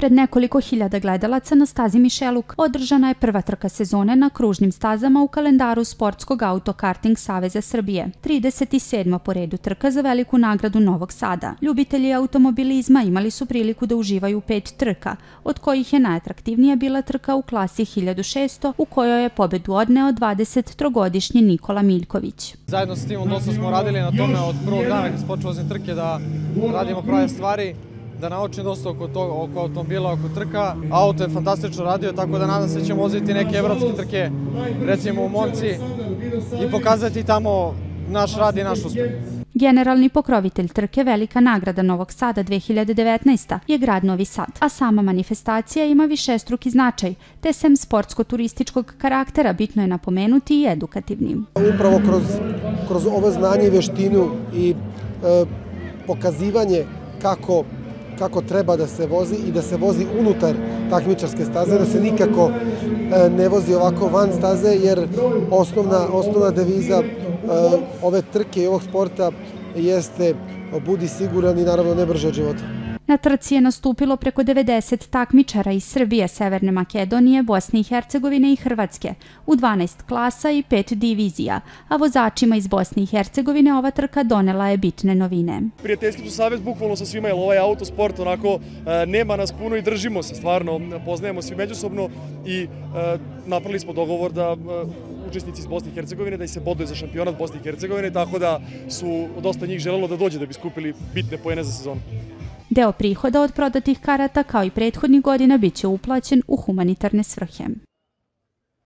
Pred nekoliko hiljada gledalaca na stazi Mišeluk održana je prva trka sezone na kružnim stazama u kalendaru Sportskog autokarting Saveza Srbije. 37. po redu trka za veliku nagradu Novog Sada. Ljubitelji automobilizma imali su priliku da uživaju pet trka, od kojih je najatraktivnija bila trka u klasi 1600 u kojoj je pobedu odneo 23-godišnji Nikola Miljković. Zajedno sa timom dosta smo radili na tome od prvog dana kad smo počeli trke da radimo prave stvari da naučim dosta oko, to, oko automobila, oko trka. Auto je fantastično radio, tako da nadam se da ćemo voziti neke evropske trke, recimo u Monci, i pokazati tamo naš rad i naš uspeh. Generalni pokrovitelj trke Velika nagrada Novog Sada 2019. je grad Novi Sad, a sama manifestacija ima višestruki značaj, te sem sportsko-turističkog karaktera bitno je napomenuti i edukativnim. Upravo kroz, kroz ove znanje i veštinu i e, pokazivanje kako kako treba da se vozi i da se vozi unutar takmičarske staze, da se nikako e, ne vozi ovako van staze, jer osnovna, osnovna deviza e, ove trke i ovog sporta jeste budi siguran i naravno ne brže od života. Na trci je nastupilo preko 90 takmičara iz Srbije, Severne Makedonije, Bosne i Hercegovine i Hrvatske u 12 klasa i 5 divizija, a vozačima iz Bosne i Hercegovine ova trka donela je bitne novine. Prijateljski su savez bukvalno sa svima, jer ovaj autosport onako e, nema nas puno i držimo se stvarno, poznajemo svi međusobno i e, napravili smo dogovor da e, učesnici iz Bosne i Hercegovine da i se boduje za šampionat Bosne i Hercegovine, tako da su dosta njih želelo da dođe da bi skupili bitne pojene za sezonu. Deo prihoda od prodatih karata kao i prethodnih godina biće uplaćen u humanitarne svrhe.